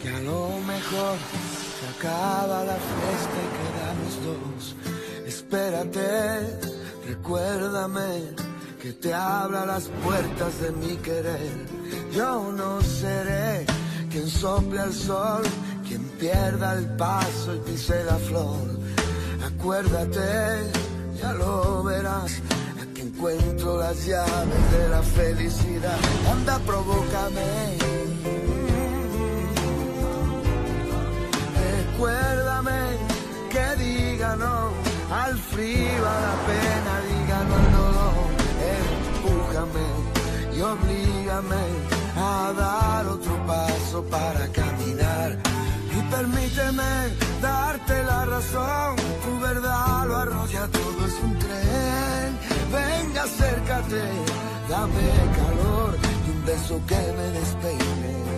que, a lo mejor se acaba la fiesta y quedamos dos. Espérate, recuérdame que te abra las puertas de mi querer. Yo no seré quien sople al sol, quien pierda el paso y pise la flor. Acuérdate, ya lo verás, encuentro las llaves de la felicidad. Anda, provócame. Al frío, a la pena, diga no al dolor. Empújame y oblígame a dar otro paso para caminar. Y permíteme darte la razón, tu verdad lo arrolla, todo es un tren. Venga, acércate, dame calor y un beso que me despeine.